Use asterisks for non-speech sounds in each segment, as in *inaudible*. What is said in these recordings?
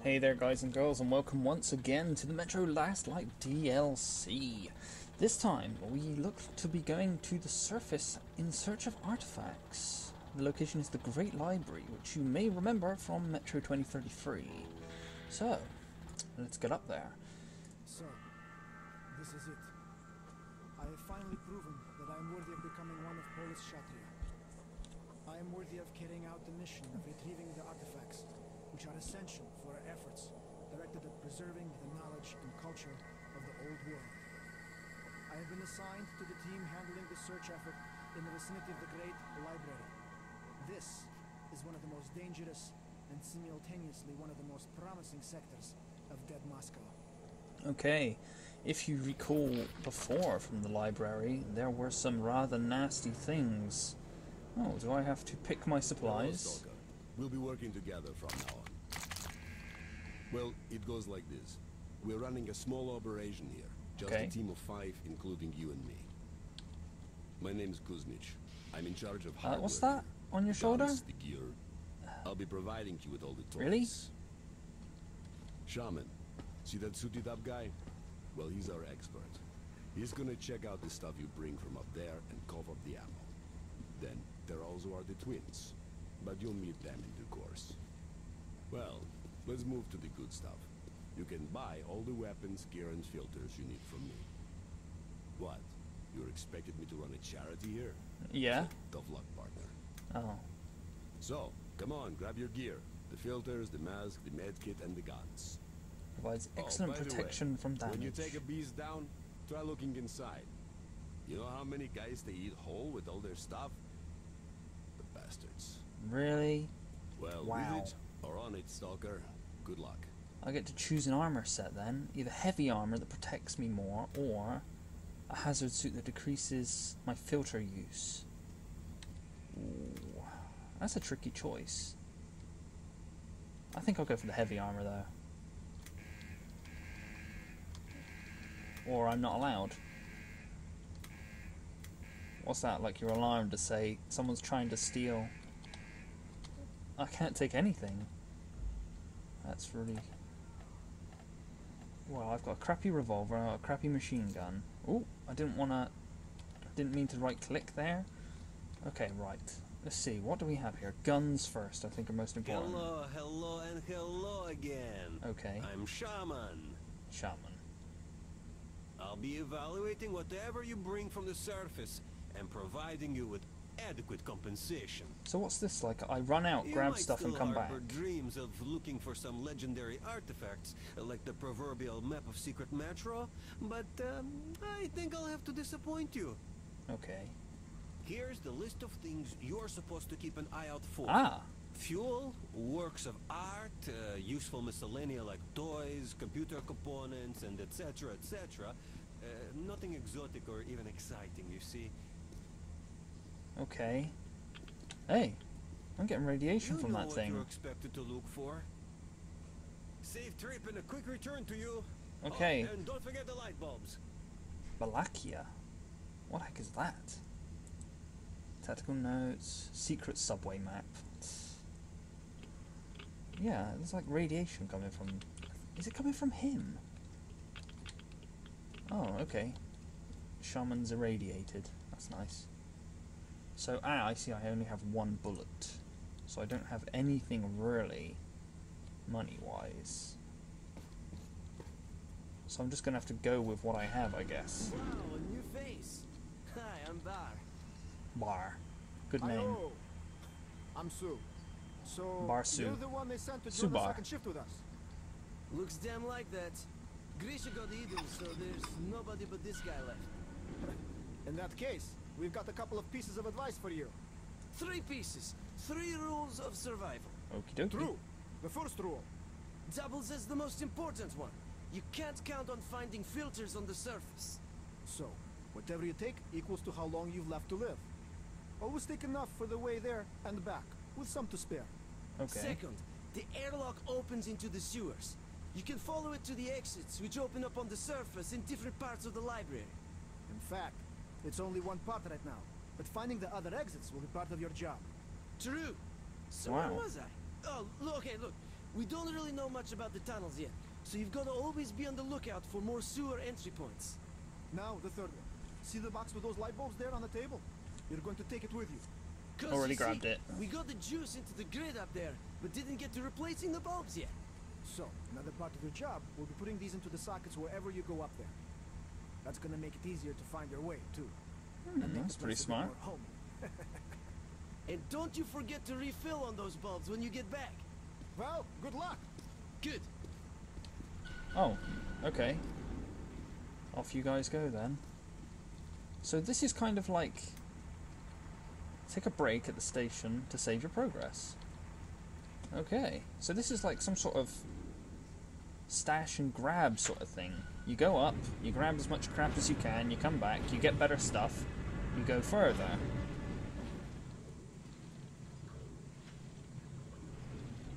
Hey there guys and girls and welcome once again to the Metro Last Light DLC. This time we look to be going to the surface in search of artifacts. The location is the Great Library, which you may remember from Metro 2033. So, let's get up there. So, this is it. I have finally proven that I am worthy of becoming one of Polis Kshatriya. I am worthy of carrying out the mission of retrieving the artifacts, which are essential for our efforts directed at preserving the knowledge and culture of the old world. I have been assigned to the team handling the search effort in the vicinity of the Great Library. This is one of the most dangerous and simultaneously one of the most promising sectors of Dead Moscow. Okay, if you recall before from the library, there were some rather nasty things. Oh, do I have to pick my supplies? Stalker. We'll be working together from now on. Well, it goes like this. We're running a small operation here. Just Okay. a team of five, including you and me. My name's Kuzmich. I'm in charge of Uh, what's that on your shoulder? guns, the gear. I'll be providing you with all the toys. Really? Shaman. See that suited up guy? Well, he's our expert. He's gonna check out the stuff you bring from up there and cough up the ammo. Then, there also are the twins. But you'll meet them in due course. Well, let's move to the good stuff. You can buy all the weapons, gear, and filters you need from me. What? You're expected me to run a charity here? Yeah. Tough luck, partner. Oh. So, come on, grab your gear. The filters, the mask, the medkit, and the guns. Provides Oh, excellent by the way, protection from damage. When you take a beast down, try looking inside. You know how many guys they eat whole with all their stuff? The bastards. Really? Well, Wow. Or on it, Stalker. Good luck. I get to choose an armor set then. Either heavy armor that protects me more, or a hazard suit that decreases my filter use. Ooh, that's a tricky choice. I think I'll go for the heavy armor though. Or I'm not allowed. What's that? Like your alarm to say someone's trying to steal. I can't take anything. That's really. Well, I've got a crappy revolver, a crappy machine gun. Oh, I didn't want to. Didn't mean to right click there. Okay, right. Let's see, what do we have here? Guns first, I think are most important. Hello, hello, and hello again. Okay, I'm Shaman. shaman. I'll be evaluating whatever you bring from the surface and providing you with adequate compensation. So what's this like? I run out, you grab stuff, and come back. dreams of looking for some legendary artifacts, like the proverbial map of Secret Metro, but um, I think I'll have to disappoint you. Okay. Here's the list of things you're supposed to keep an eye out for. Ah, Fuel, works of art, uh, useful miscellanea like toys, computer components, and etc., etc. Uh, nothing exotic or even exciting, you see. Okay. Hey, I'm getting radiation you from that what thing. you're expected to look for. Safe trip and a quick return to you. Oh, okay. Oh, and don't forget the light bulbs. Balakia. What the heck is that? Tactical notes, secret subway map. Yeah, there's like radiation coming from. Is it coming from him? Oh, okay. Shaman's irradiated. That's nice. So, ah, I see I only have one bullet. So I don't have anything really money wise. So I'm just gonna have to go with what I have, I guess. Wow, a new face. Hi, I'm Bar. Bar. Good name. Hi-yo. I'm Sue. So, Barsu. you're the one they sent to join the Subar. second shift with us? Looks damn like that. Grisha got eaten, so there's nobody but this guy left. In that case, we've got a couple of pieces of advice for you. Three pieces. Three rules of survival. Okie dokie. True. The first rule. Doubles is the most important one. You can't count on finding filters on the surface. So, whatever you take equals to how long you've left to live. Always take enough for the way there and back, with some to spare. Okay. Second, the airlock opens into the sewers. You can follow it to the exits, which open up on the surface in different parts of the library. In fact, it's only one part right now, but finding the other exits will be part of your job. True. So Wow. where was I? Oh, look, okay, look. We don't really know much about the tunnels yet, so you've got to always be on the lookout for more sewer entry points. Now, the third one. See the box with those light bulbs there on the table? You're going to take it with you. 'Cause Already you see, grabbed it. We got the juice into the grid up there, but didn't get to replacing the bulbs yet. So, another part of your job will be putting these into the sockets wherever you go up there. That's gonna make it easier to find your way, too. And make Hmm, that's pretty place a bit smart. *laughs* And don't you forget to refill on those bulbs when you get back. Well, good luck. Good. Oh, okay. Off you guys go then. So this is kind of like take a break at the station to save your progress. Okay, so this is like some sort of stash and grab sort of thing. You go up, you grab as much crap as you can, you come back, you get better stuff, you go further.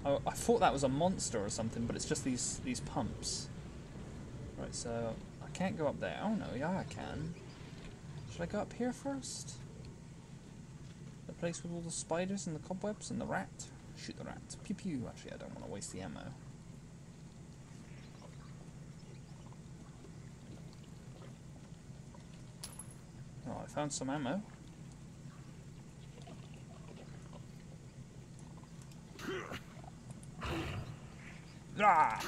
Oh, I thought that was a monster or something, but it's just these these pumps. Right, so I can't go up there. Oh no, yeah I can. Should I go up here first? The place with all the spiders and the cobwebs and the rat? Shoot the rat. Pew pew. Actually, I don't want to waste the ammo. Found some ammo. Ah!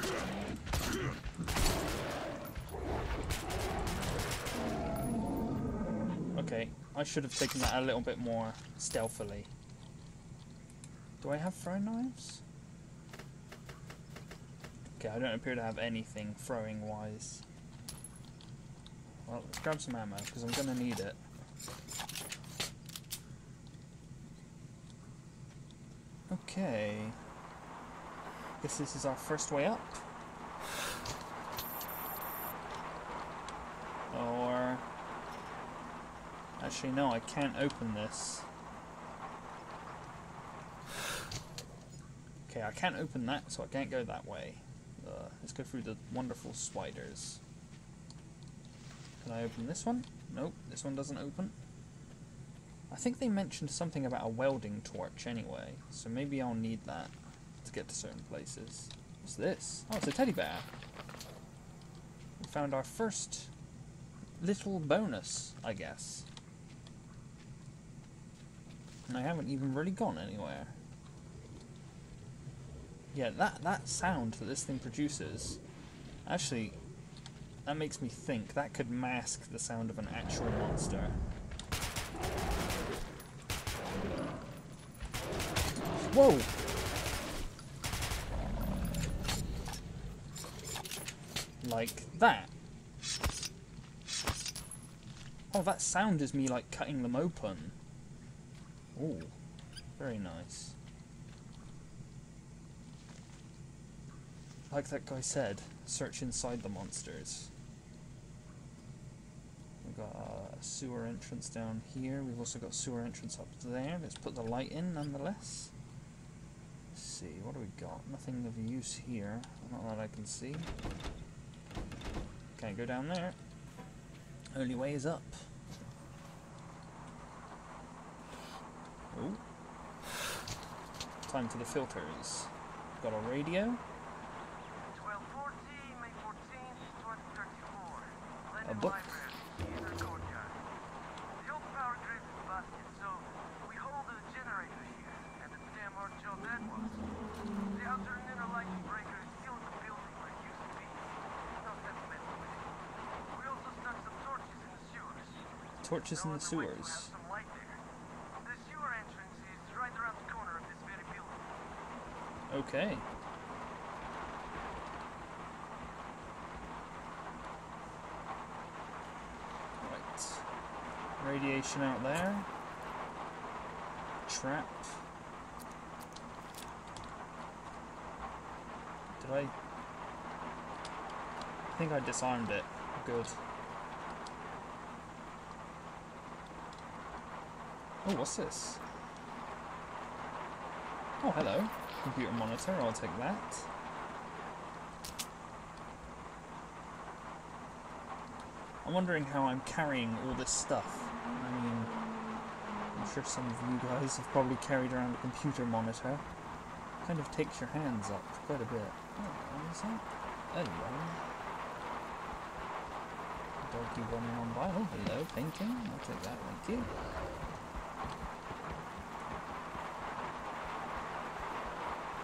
Okay, I should have taken that a little bit more stealthily. Do I have throwing knives? Okay, I don't appear to have anything throwing wise. Well, let's grab some ammo because I'm gonna need it. Okay. Guess this is our first way up. Or actually no, I can't open this. Okay, I can't open that, so I can't go that way. Uh, let's go through the wonderful spiders. Can I open this one? Nope, this one doesn't open. I think they mentioned something about a welding torch anyway, so maybe I'll need that to get to certain places. What's this? Oh, it's a teddy bear. We found our first little bonus, I guess. And I haven't even really gone anywhere. Yeah, that, that sound that this thing produces, actually, that makes me think that could mask the sound of an actual monster. Whoa! Like that. Oh, that sound is me like cutting them open. Oh, very nice. Like that guy said, search inside the monsters. We've got a sewer entrance down here. We've also got sewer entrance up there. Let's put the light in nonetheless. Let's see, what do we got? Nothing of use here. Not that I can see. Can't go down there. Only way is up. Oh. Time for the filters. Got a radio. 1240, May 14th, 2034. A book. Library, Theater Courtyard. The old power grid is busted, so we hold a generator here, and it's damn hard job that was. The outer and inner lighting breaker is still in the building where it used to be. No sense messing with it. We also stuck some torches in the sewers. Torches in No the other way to have sewers. some light there. The sewer entrance is right around the corner of in the sewers. Okay. Right. Radiation out there. Trap. Did I? I think I disarmed it. Good. Oh, what's this? Oh, hello. Computer monitor, I'll take that. I'm wondering how I'm carrying all this stuff. I mean, I'm sure some of you guys have probably carried around a computer monitor. kind of takes your hands up quite a bit. Oh, what is that? Hello. Doggy running on by. Oh, hello, painting. I'll take that, thank you.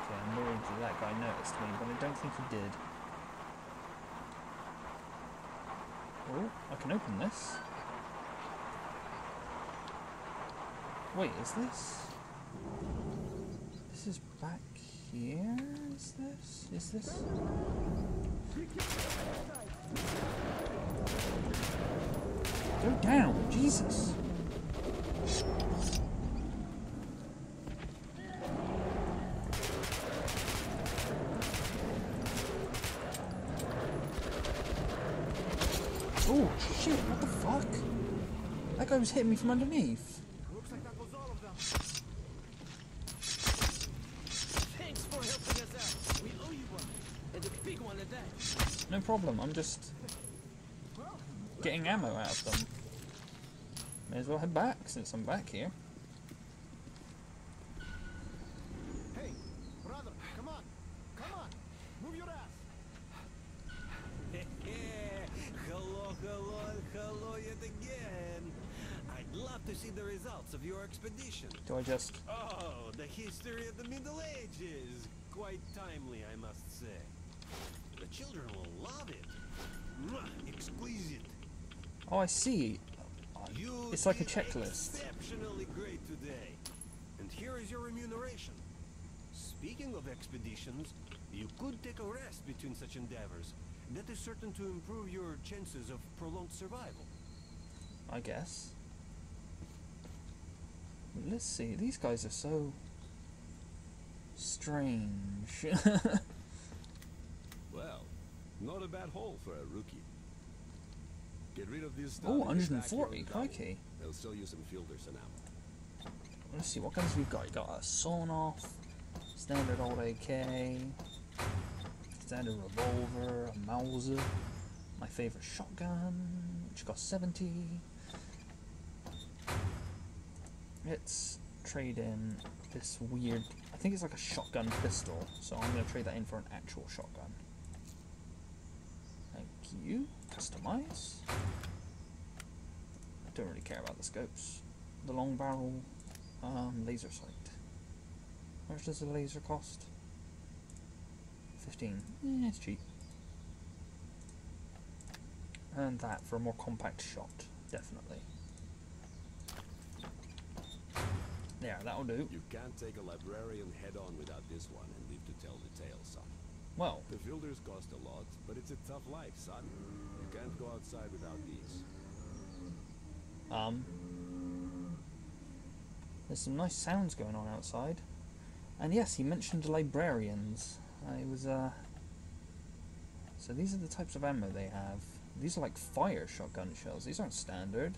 Okay, I'm worried that guy noticed me, but I don't think he did. Oh, I can open this. Wait, is this? This is back here? Is this? Is this? Go down, Jesus! Oh shit! What the fuck? That guy was hitting me from underneath. Looks like that was all of them. Thanks for helping us out. We owe you one. And a big one at that. No problem. I'm just getting ammo out of them. May as well head back since I'm back here. Hey, brother, come on. Come on. Move your ass. hello, hello, and hello yet again. I'd love to see the results of your expedition. Do I just? Oh, the history of the Middle Ages. Quite timely, I must say. The children will love it. Mwah, exquisite. Oh, I see. You It's like a checklist. Exceptionally great today. And here is your remuneration. Speaking of expeditions, you could take a rest between such endeavors. That is certain to improve your chances of prolonged survival. I guess. Let's see. These guys are so strange. *laughs* Well, not a bad haul for a rookie. Get rid of stuff. oh, in the back 140. Crikey. They'll sell you some fielders and ammo. Let's see what guns we've got. You got a sawn off, standard old AK, standard revolver, a Mauser, my favorite shotgun, which costs 70. Let's trade in this weird. I think it's like a shotgun pistol, so I'm going to trade that in for an actual shotgun. Thank you. Customize. I don't really care about the scopes. The long barrel um, laser sight. How much does a laser cost? 15. Yeah, it's cheap. And that for a more compact shot, definitely. There, that'll do. You can't take a librarian head on without this one and live to tell the tale, son. Well, The filters cost a lot, but it's a tough life, son. You can't go outside without these. um, there's some nice sounds going on outside. And yes, he mentioned librarians. I was, uh. So these are the types of ammo they have. These are like fire shotgun shells. These aren't standard.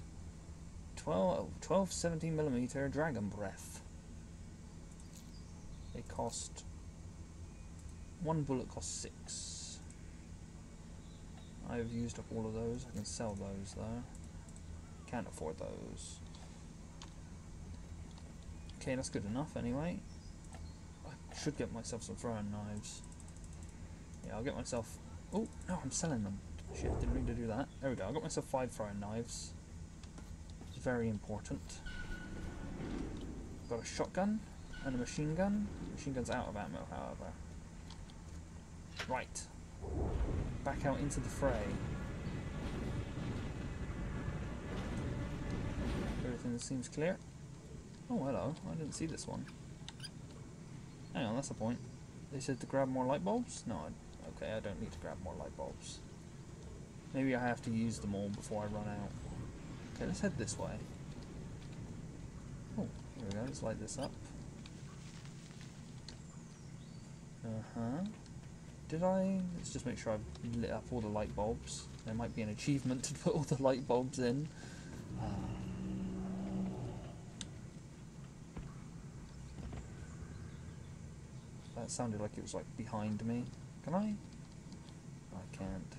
12, 12 17 millimeter Dragon Breath. They cost. One bullet costs six. I've used up all of those. I can sell those though. Can't afford those. Okay, that's good enough anyway. I should get myself some throwing knives. Yeah, I'll get myself. Oh, no, I'm selling them. Shit, didn't mean to do that. There we go, I got myself five throwing knives. Very important. Got a shotgun and a machine gun. Machine gun's out of ammo, however. Right. Back out into the fray. Everything seems clear. Oh, hello. I didn't see this one. Hang on, that's the point. They said to grab more light bulbs? No, I, okay, I don't need to grab more light bulbs. Maybe I have to use them all before I run out. Okay, let's head this way. Oh, here we go, let's light this up. Uh-huh. Did I? Let's just make sure I've lit up all the light bulbs. There might be an achievement to *laughs* put all the light bulbs in. Uh, that sounded like it was like behind me. Can I? I can't.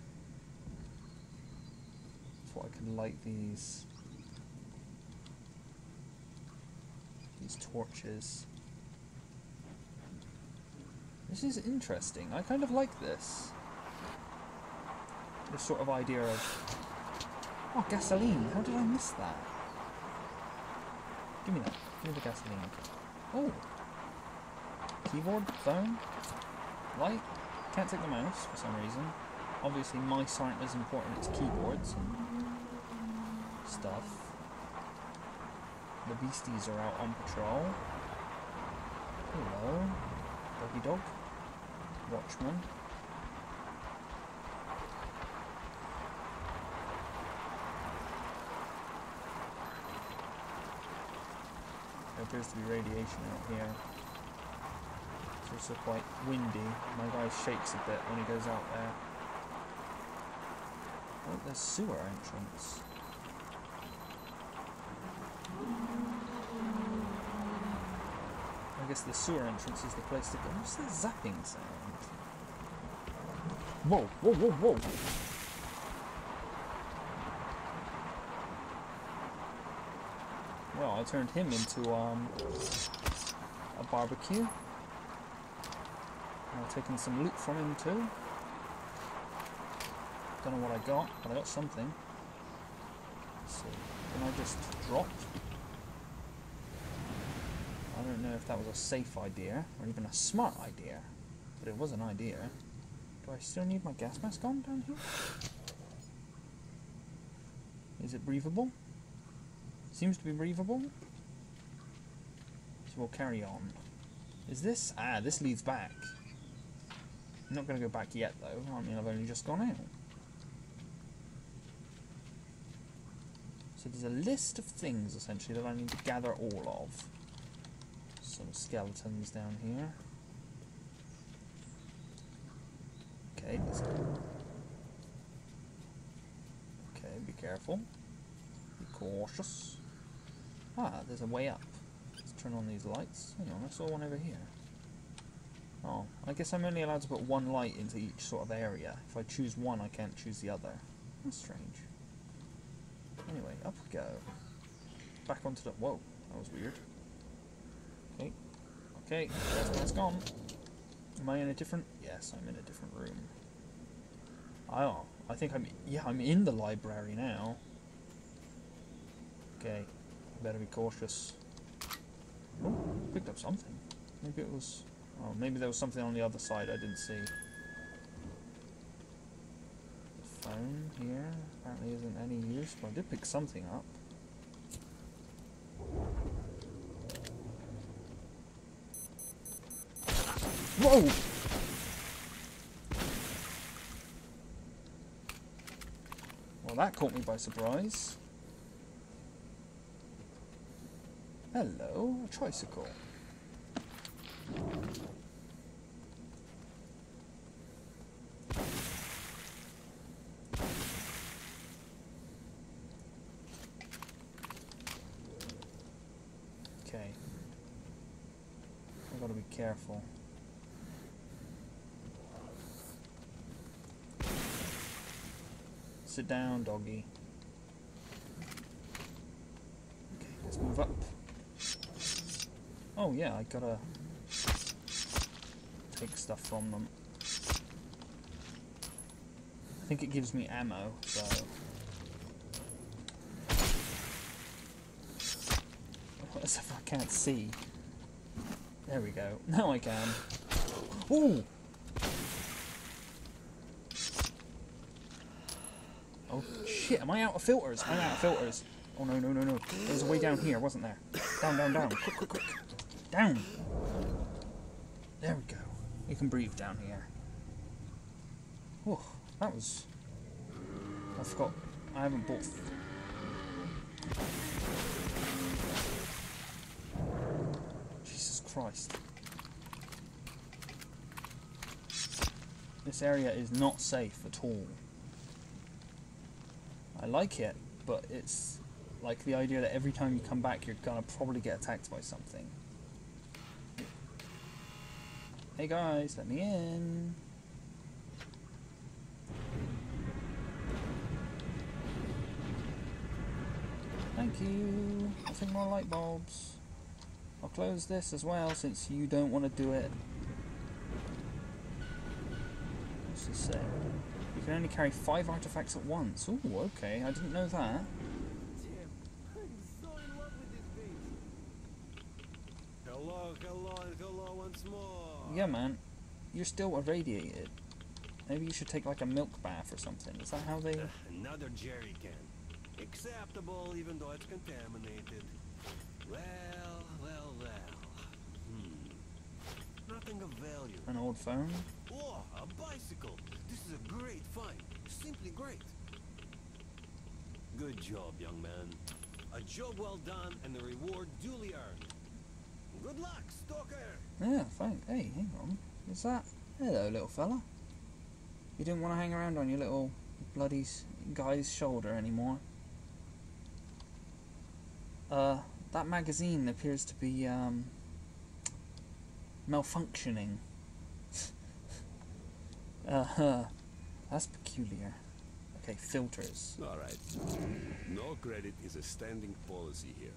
Thought I could light these these torches. This is interesting. I kind of like this. This sort of idea of... Oh, gasoline. How did I miss that? Give me that. Give me the gasoline. Oh. Keyboard, phone, light. Can't take the mouse for some reason. Obviously, mice aren't as important as keyboards and stuff. The beasties are out on patrol. Hello. Doggy dog. Watchman. There appears to be radiation out here. It's also quite windy. My guy shakes a bit when he goes out there. Oh, there's sewer entrance. The sewer entrance is the place to go. What's that zapping sound? Whoa, whoa, whoa, whoa! Well, I turned him into um, a barbecue. I've taken some loot from him too. Don't know what I got, but I got something. So, can I just drop? I don't know if that was a safe idea or even a smart idea, but it was an idea. Do I still need my gas mask on down here? Is it breathable? Seems to be breathable. So we'll carry on. Is this? Ah, this leads back. I'm not going to go back yet though. I mean, I've only just gone out. So there's a list of things essentially that I need to gather all of. Some skeletons down here. Okay. Okay, be careful. Be cautious. Ah, there's a way up. Let's turn on these lights. Hang on, I saw one over here. Oh, I guess I'm only allowed to put one light into each sort of area. If I choose one, I can't choose the other. That's strange. Anyway, up we go. Back onto the... Whoa, that was weird. Okay. That's, that's gone. Am I in a different... Yes, I'm in a different room. Oh, I think I'm... Yeah, I'm in the library now. Okay, better be cautious. Oh, picked up something. Maybe it was... Oh, maybe there was something on the other side I didn't see. The phone here apparently isn't any use, but I did pick something up. Whoa! Well, that caught me by surprise. Hello, a tricycle. Okay. I gotta be careful. Sit down, doggy. Okay, let's move up. Oh yeah, I gotta take stuff from them. I think it gives me ammo, so... As if I can't see. There we go. Now I can. Ooh! Oh shit, am I out of filters? I'm out of filters. Oh no, no, no, no. There was a way down here, wasn't there? Down, down, down. Quick, quick, quick. Down! There we go. You can breathe down here. Oh, that was... I forgot. I haven't bought... Jesus Christ. This area is not safe at all. I like it, but it's like the idea that every time you come back you're gonna probably get attacked by something. Hey guys, let me in. Thank you. Nothing more light bulbs. I'll close this as well since you don't want to do it. does it say? You can only carry five artifacts at once. Ooh, okay, I didn't know that. Damn, I'm so in love with this base. Hello, hello, hello once more. Yeah, man, you're still irradiated. Maybe you should take like a milk bath or something. Is that how they? Another jerry can. Acceptable, even though it's contaminated. Well, well, well. Hmm. Nothing of value. An old phone? Oh, a bicycle! This is a great find. Simply great. Good job, young man. A job well done and the reward duly earned. Good luck, stalker! Yeah, thank. Hey, hang on. Is that? Hello, little fella. You didn't want to hang around on your little bloody guy's shoulder anymore. Uh, that magazine appears to be um malfunctioning. Uh huh. That's peculiar. Okay, filters. All right. No credit is a standing policy here.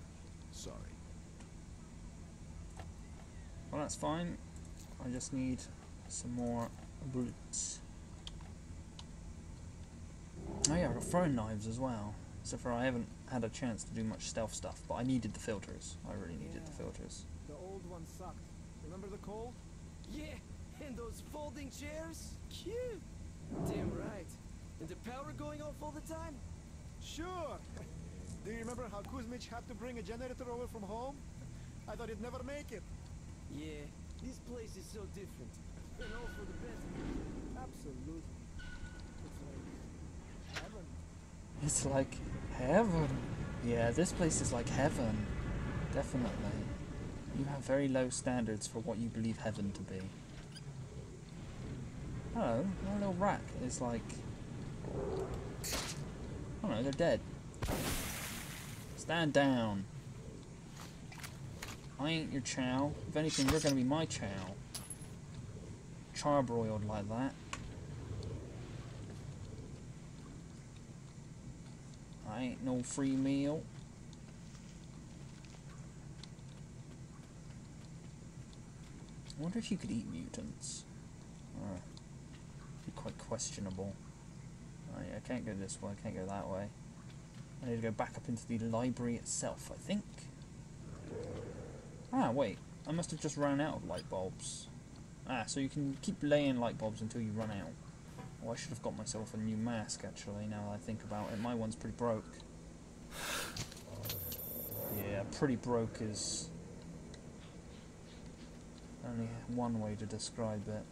Sorry. Well, that's fine. I just need some more bullets. Oh yeah, I've got throwing knives as well. So far I haven't had a chance to do much stealth stuff, but I needed the filters. I really needed the filters. The old one sucked. Remember the cold? Yeah, and those folding chairs? Cute. Damn right. And the power going off all the time? Sure. *laughs* Do you remember how Kuzmich had to bring a generator over from home? I thought he'd never make it. Yeah, this place is so different. And all for the best. Absolutely. It's like heaven. It's like heaven. Yeah, this place is like heaven. Definitely. You have very low standards for what you believe heaven to be. Oh, my little rat is like. Oh no, they're dead. Stand down. I ain't your chow. If anything, you're gonna be my chow. Charbroiled like that. I ain't no free meal. I wonder if you could eat mutants. Quite questionable. I can't go this way, I can't go that way. I need to go back up into the library itself, I think. Ah, wait. I must have just run out of light bulbs. Ah, so you can keep laying light bulbs until you run out. Oh, I should have got myself a new mask, actually, now I think about it. My one's pretty broke. Yeah, pretty broke is only one way to describe it.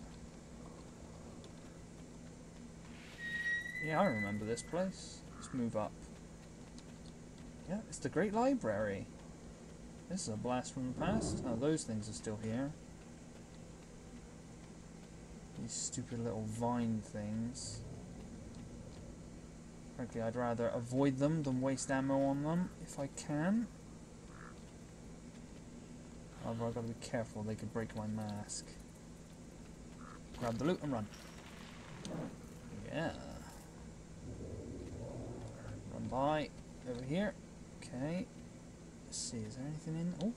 Yeah, I remember this place. Let's move up. Yeah, it's the Great Library. This is a blast from the past. Oh, those things are still here. These stupid little vine things. Frankly, I'd rather avoid them than waste ammo on them if I can. However, I've got to be careful, they could break my mask. Grab the loot and run. Yeah. By. Over here. Okay. Let's see, is there anything in? Oh,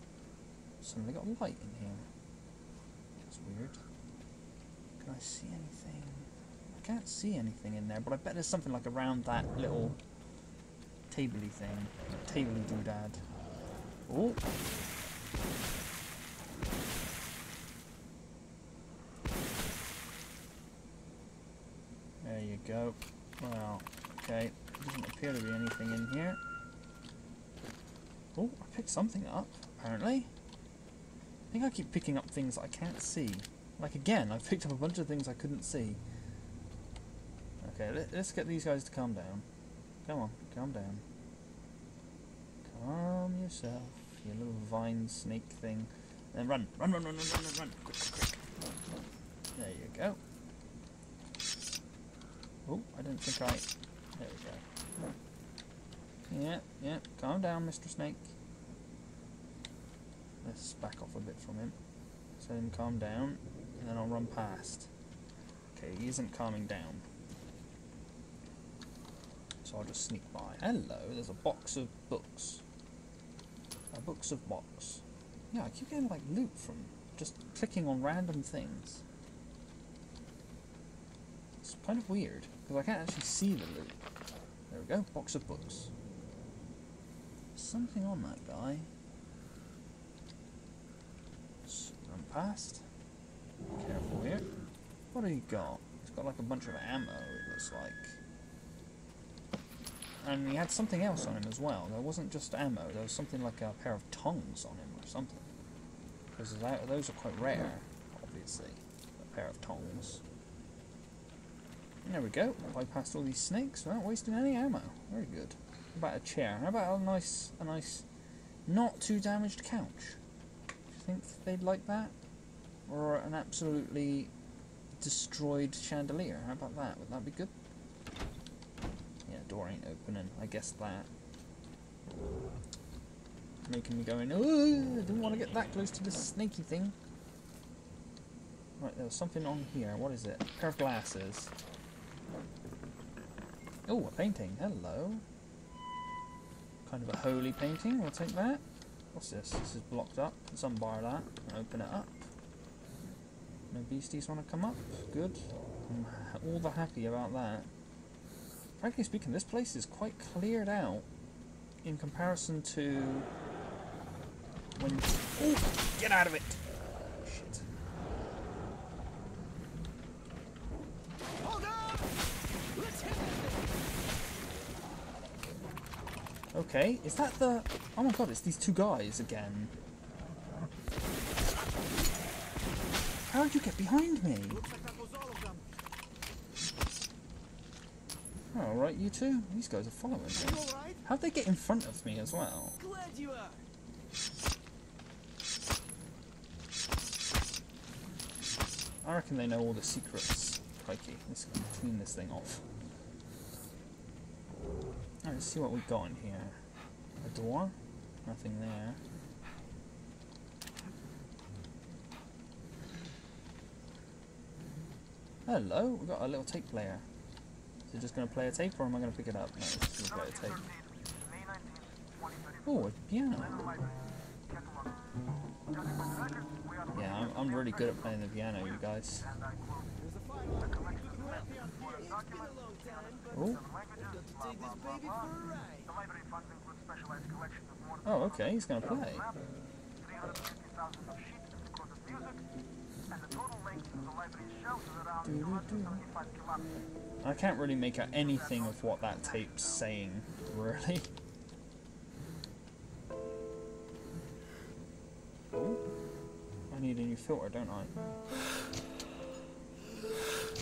suddenly got light in here. That's weird. Can I see anything? I can't see anything in there, but I bet there's something like around that little tabley thing. Tabley doodad. Oh. There you go. Well, okay. Doesn't appear to be anything in here. Oh, I picked something up, apparently. I think I keep picking up things I can't see. Like again, I *laughs* picked up a bunch of things I couldn't see. Okay, let, let's get these guys to calm down. Come on, calm down. Calm yourself, you little vine snake thing. Then run, run, run, run, run, run, run. Quick, quick. There you go. Oh, I didn't think I... There we go. Yeah, yeah, calm down, Mr. Snake. Let's back off a bit from him. Let him calm down, and then I'll run past. Okay, he isn't calming down. So I'll just sneak by. Hello, there's a box of books. A books of box. Yeah, I keep getting like loot from just clicking on random things. It's kind of weird, because I can't actually see the loot. There we go, box of books. Something on that guy. Just run past. Careful here. What do you got? He's got like a bunch of ammo, it looks like. And he had something else on him as well. There wasn't just ammo, there was something like a pair of tongs on him or something. Because those are quite rare, obviously. A pair of tongs. There we go. Bypassed all these snakes without wasting any ammo. Very good. How about a chair? How about a nice, a nice, not too damaged couch? Do you think they'd like that? Or an absolutely destroyed chandelier? How about that? Would that be good? Yeah, door ain't opening. I guess that. Making me going, oh, I didn't want to get that close to the snaky thing. Right, there was something on here. What is it? A pair of glasses. Oh, a painting. Hello. Kind of a holy painting. We'll take that. What's this? This is blocked up. Let's unbar that and open it up. No beasties want to come up. Good. I'm all the happy about that. Frankly speaking, this place is quite cleared out in comparison to when. Oh, get out of it! Okay, is that the? Oh my god, it's these two guys again. How did you get behind me? Looks like that was all. Oh, right, you two. These guys are following me. How'd they get in front of me as well? Glad you are. I reckon they know all the secrets. Crikey, let's clean this thing off. Alright, let's see what we've got in here. A door? Nothing there. Hello, we've got a little tape player. Is it just going to play a tape or am I going to pick it up? No, it's just play a tape. May 19th, 2034. Oh, a piano. Yeah, I'm, I'm really good at playing the piano, you guys. Oh, oh, okay, he's to play. maps, 350,000 of sheets of recorded music, and the total length of the library's shelves is around Doo-doo-doo. 275 kilometers. I can't really make out anything of what that tape's saying, *laughs* really. Oh, I need a new filter, don't I?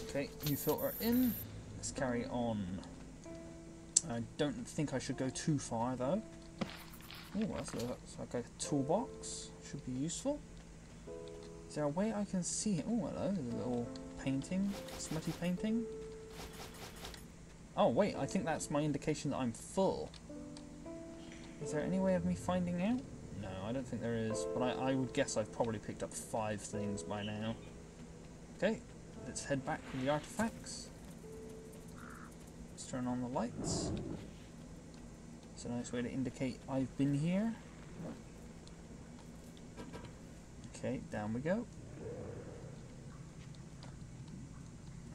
Okay, new filter in. Let's carry on. I don't think I should go too far though. Oh, that's, looks like a toolbox. Should be useful. Is there a way I can see it? Oh, hello, a little painting, smutty painting. Oh wait, I think that's my indication that I'm full. Is there any way of me finding out? No, I don't think there is, but I, I would guess I've probably picked up five things by now. Okay, let's head back to the artifacts. Let's turn on the lights. It's a nice way to indicate I've been here. Okay, down we go.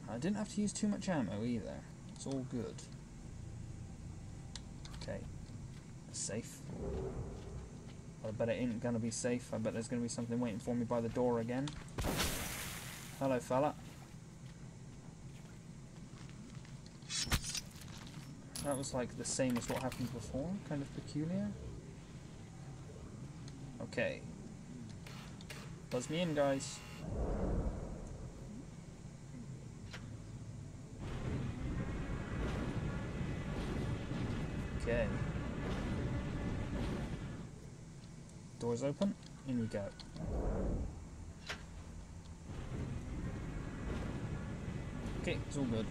I didn't have to use too much ammo either. It's all good. Okay. Safe. I bet it ain't gonna be safe. I bet there's gonna be something waiting for me by the door again. Hello, fella. That was like the same as what happened before. Kind of peculiar. Okay. Buzz me in, guys. Okay. Doors open. In we go. Okay, it's all good.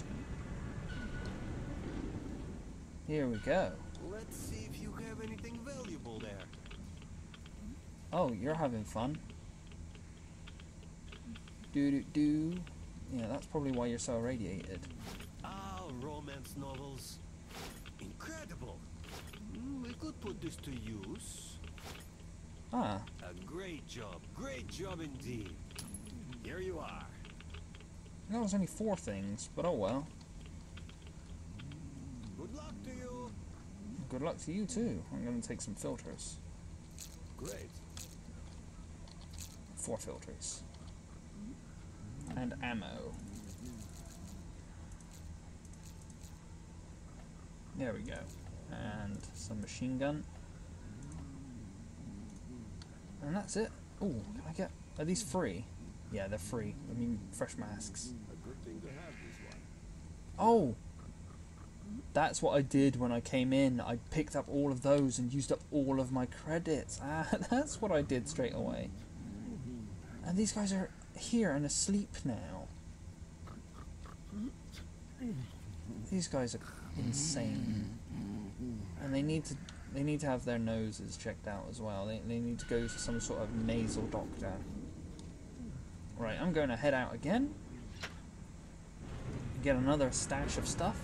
Here we go. Let's see if you have anything valuable there. Oh, you're having fun. Do do do. Yeah, that's probably why you're so irradiated. Ah, romance novels. Incredible. Mm, we could put this to use. Ah, A great job. Great job indeed. Here you are. That was only four things, but oh well. Good luck to you. Good luck to you too. I'm going to take some filters. Great. Four filters. And ammo. There we go. And some machine gun. And that's it. Oh, can I get... Are these free? Yeah, they're free. I mean, fresh masks. A good thing to have this one. Oh! That's what I did when I came in. I picked up all of those and used up all of my credits. *laughs* Ah, that's what I did straight away. And these guys are here and asleep now. These guys are insane. And they need to they need to have their noses checked out as well. They, they need to go to some sort of nasal doctor. Right, I'm going to head out again. Get another stash of stuff.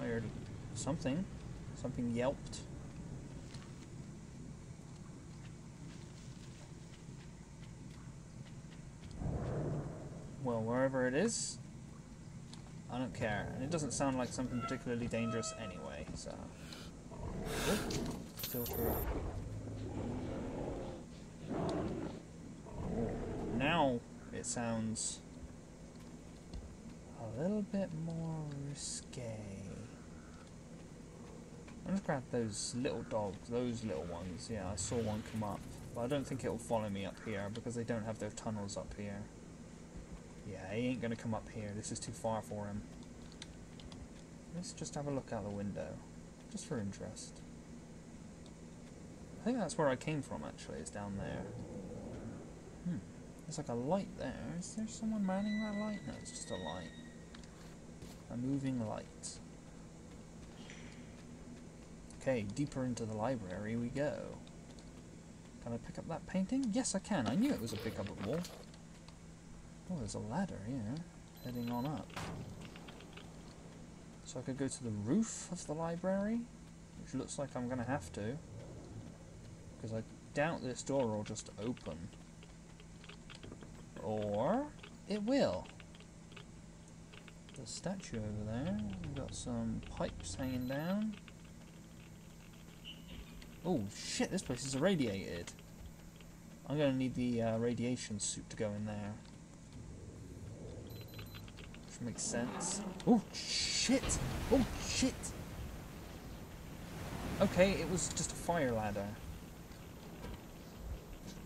I heard something. Something yelped. Well, wherever it is, I don't care. And it doesn't sound like something particularly dangerous anyway, so. Filter. Oh, now it sounds a little bit more risque. I'm going to grab those little dogs, those little ones. Yeah, I saw one come up. But I don't think it'll follow me up here because they don't have their tunnels up here. Yeah, he ain't gonna come up here. This is too far for him. Let's just have a look out the window. Just for interest. I think that's where I came from actually, it's down there. Hmm. There's like a light there. Is there someone manning that light? No, it's just a light. A moving light. Okay, deeper into the library we go. Can I pick up that painting? Yes, I can. I knew it was a pickupable. Oh, there's a ladder here, heading on up. So I could go to the roof of the library, which looks like I'm going to have to. Because I doubt this door will just open. Or it will. The statue over there. We've got some pipes hanging down. Oh shit, this place is irradiated. I'm going to need the uh, radiation suit to go in there. Which makes sense. Oh shit! Oh shit! Okay, it was just a fire ladder.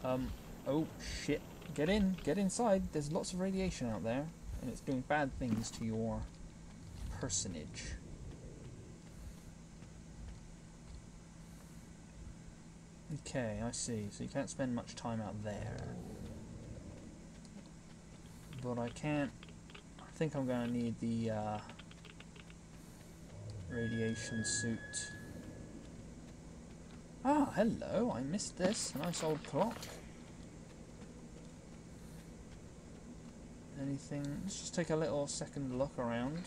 Um, oh shit. Get in, get inside. There's lots of radiation out there, and it's doing bad things to your personage. Okay, I see. So you can't spend much time out there. But I can't... I think I'm going to need the uh, radiation suit. Ah, hello. I missed this. Nice old clock. Anything? Let's just take a little second look around.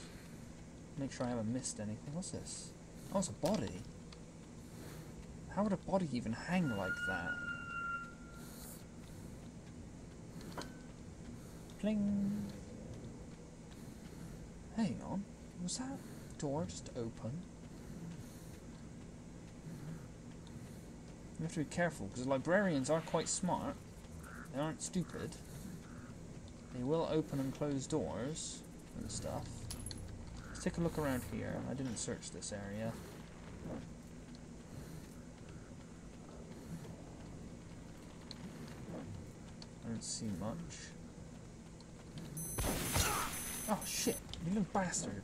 Make sure I haven't missed anything. What's this? Oh, it's a body. How would a body even hang like that? Pling. Hang on. Was that door just open? We have to be careful because librarians are quite smart. They aren't stupid. They will open and close doors and stuff. Let's take a look around here. I didn't search this area. Don't see much. Oh shit, you little bastard.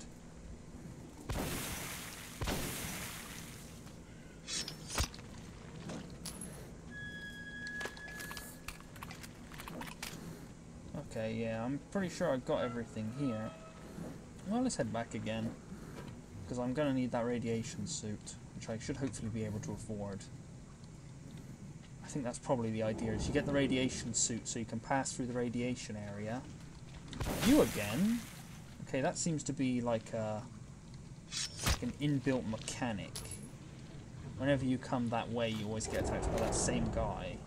Okay, yeah, I'm pretty sure I've got everything here. Well, let's head back again. Because I'm going to need that radiation suit, which I should hopefully be able to afford. I think that's probably the idea, is you get the radiation suit so you can pass through the radiation area. You again? Okay, that seems to be like, a, like an inbuilt mechanic. Whenever you come that way, you always get attacked by that same guy.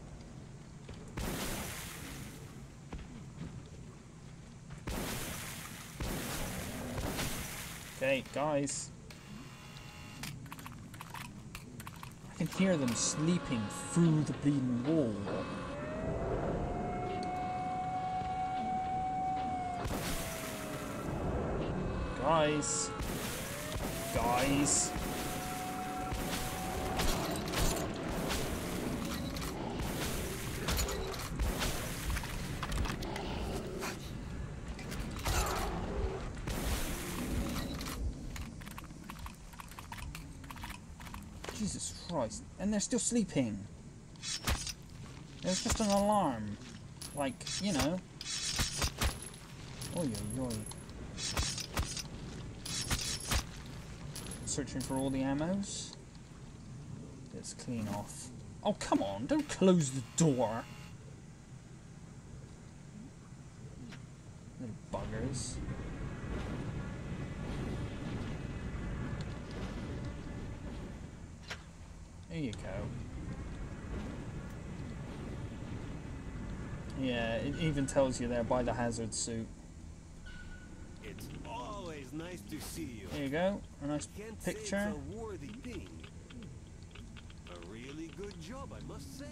Okay, guys. I can hear them sleeping through the bleeding wall. Guys. Guys. Jesus Christ. And they're still sleeping. There's just an alarm. Like, you know. Oi, oi, oi. Searching for all the ammos. Let's clean off. Oh, come on, don't close the door. Little buggers. There you go. Yeah, it even tells you there by the hazard suit. It's always nice to see you. There you go. A nice Can't say picture. it's a worthy thing. A really good job, I must say.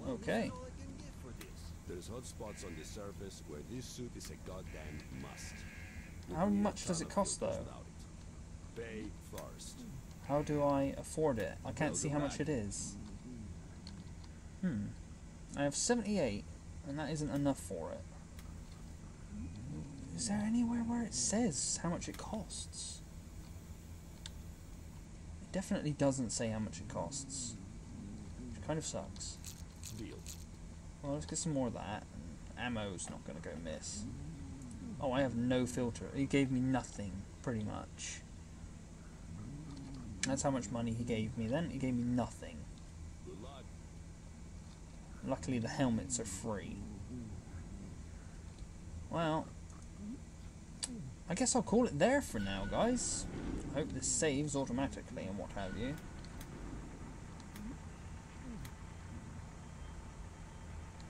Well, Okay. is all I can get for this. There's hot spots on the surface where this suit is a goddamn must. How Wouldn't be a much does it cost, though? without it. Pay first. How do I afford it? I can't see how much it is. Hmm. I have 78, and that isn't enough for it. Is there anywhere where it says how much it costs? It definitely doesn't say how much it costs. Which kind of sucks. Deal. Well, let's get some more of that. Ammo's not going to go miss. Oh, I have no filter. He gave me nothing, pretty much. That's how much money he gave me then. He gave me nothing. Luckily, the helmets are free. Well, I guess I'll call it there for now, guys. I hope this saves automatically and what have you.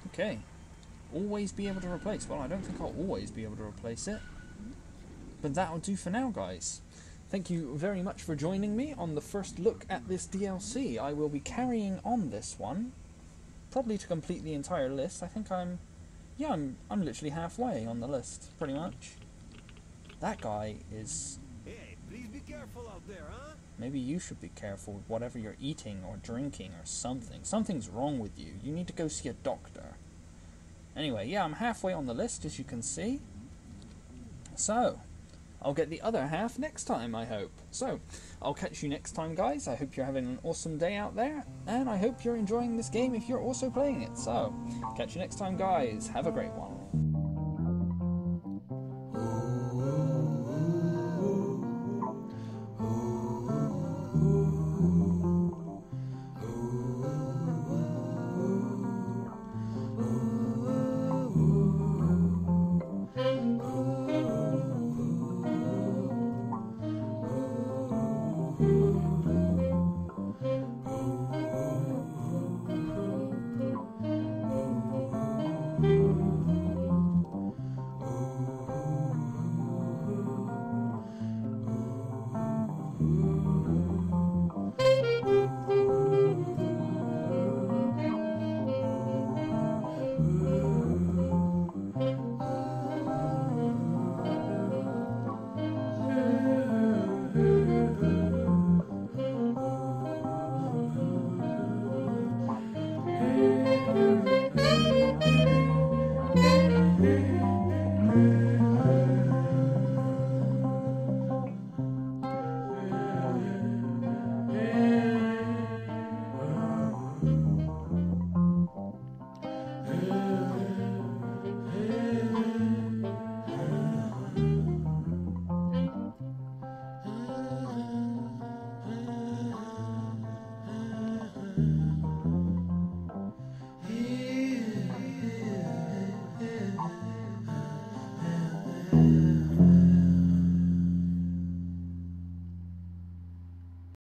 Okay. Always be able to replace. Well, I don't think I'll always be able to replace it. But that'll do for now, guys. Thank you very much for joining me on the first look at this DLC. I will be carrying on this one probably to complete the entire list. I think I'm, yeah, I'm, I'm literally halfway on the list, pretty much. That guy is. Hey, please be careful out there, huh? Maybe you should be careful with whatever you're eating or drinking or something. Something's wrong with you. You need to go see a doctor. Anyway, yeah, I'm halfway on the list, as you can see. So, I'll get the other half next time, I hope. So, I'll catch you next time, guys. I hope you're having an awesome day out there, and I hope you're enjoying this game if you're also playing it. So, catch you next time, guys. Have a great one.